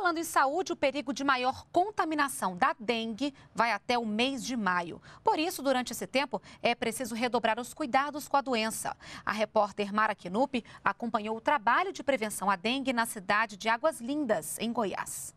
falando em saúde, o perigo de maior contaminação da dengue vai até o mês de maio. Por isso, durante esse tempo, é preciso redobrar os cuidados com a doença. A repórter Mara Kinup acompanhou o trabalho de prevenção à dengue na cidade de Águas Lindas, em Goiás.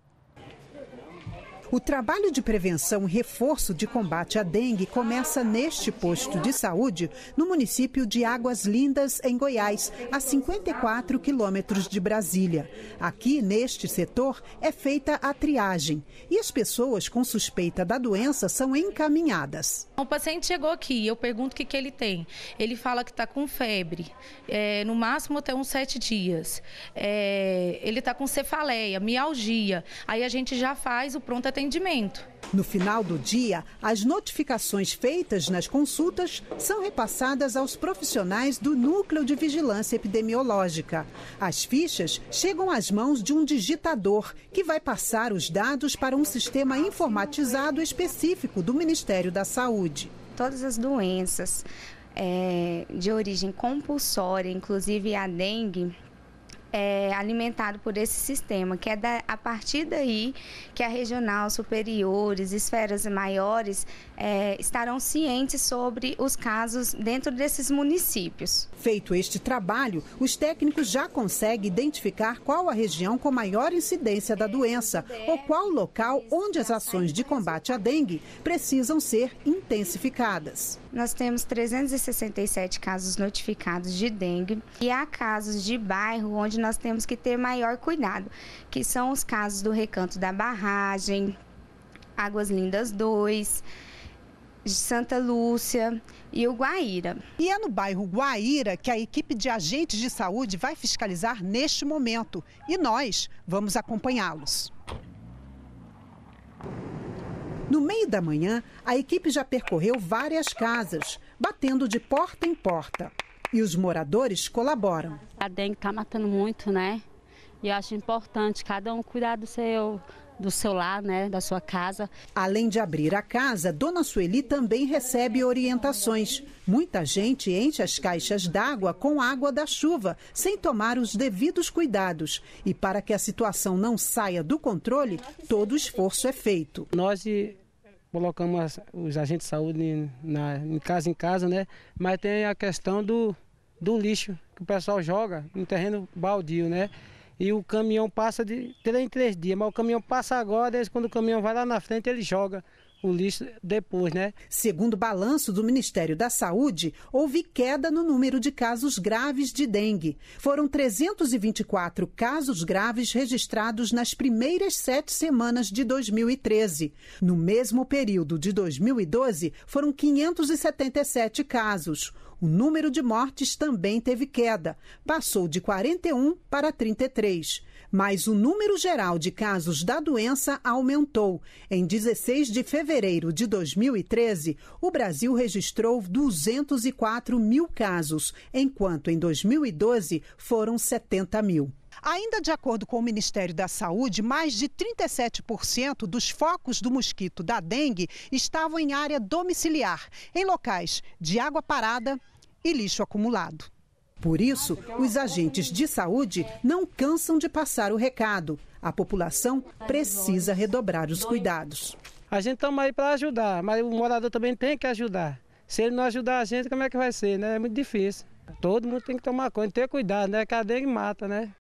O trabalho de prevenção e reforço de combate à dengue começa neste posto de saúde, no município de Águas Lindas, em Goiás, a 54 quilômetros de Brasília. Aqui, neste setor, é feita a triagem e as pessoas com suspeita da doença são encaminhadas. O paciente chegou aqui, eu pergunto o que, que ele tem. Ele fala que está com febre, é, no máximo até uns sete dias. É, ele está com cefaleia, mialgia. Aí a gente já faz o pronto atendimento atendimento. No final do dia, as notificações feitas nas consultas são repassadas aos profissionais do Núcleo de Vigilância Epidemiológica. As fichas chegam às mãos de um digitador, que vai passar os dados para um sistema informatizado específico do Ministério da Saúde. Todas as doenças é, de origem compulsória, inclusive a dengue, é, alimentado por esse sistema, que é da, a partir daí que a regional, superiores, esferas maiores é, estarão cientes sobre os casos dentro desses municípios. Feito este trabalho, os técnicos já conseguem identificar qual a região com maior incidência da doença ou qual local onde as ações de combate à dengue precisam ser intensificadas. Nós temos 367 casos notificados de dengue e há casos de bairro onde nós temos que ter maior cuidado, que são os casos do Recanto da Barragem, Águas Lindas 2, de Santa Lúcia e o Guaíra. E é no bairro Guaíra que a equipe de agentes de saúde vai fiscalizar neste momento e nós vamos acompanhá-los. No meio da manhã, a equipe já percorreu várias casas, batendo de porta em porta. E os moradores colaboram. A dengue está matando muito, né? E eu acho importante cada um cuidar do seu do seu lar, né, da sua casa. Além de abrir a casa, Dona Sueli também recebe orientações. Muita gente enche as caixas d'água com água da chuva, sem tomar os devidos cuidados. E para que a situação não saia do controle, todo esforço é feito. Nós colocamos os agentes de saúde na, em casa em casa, né? Mas tem a questão do, do lixo que o pessoal joga em terreno baldio, né? E o caminhão passa de três em três dias, mas o caminhão passa agora, desde quando o caminhão vai lá na frente, ele joga o lixo depois, né? Segundo o balanço do Ministério da Saúde, houve queda no número de casos graves de dengue. Foram 324 casos graves registrados nas primeiras sete semanas de 2013. No mesmo período de 2012, foram 577 casos. O número de mortes também teve queda, passou de 41 para 33 mas o número geral de casos da doença aumentou. Em 16 de fevereiro de 2013, o Brasil registrou 204 mil casos, enquanto em 2012 foram 70 mil. Ainda de acordo com o Ministério da Saúde, mais de 37% dos focos do mosquito da dengue estavam em área domiciliar, em locais de água parada e lixo acumulado. Por isso, os agentes de saúde não cansam de passar o recado. A população precisa redobrar os cuidados. A gente estamos aí para ajudar, mas o morador também tem que ajudar. Se ele não ajudar a gente, como é que vai ser, né? É muito difícil. Todo mundo tem que tomar conta, ter cuidado, né? Que mata, né?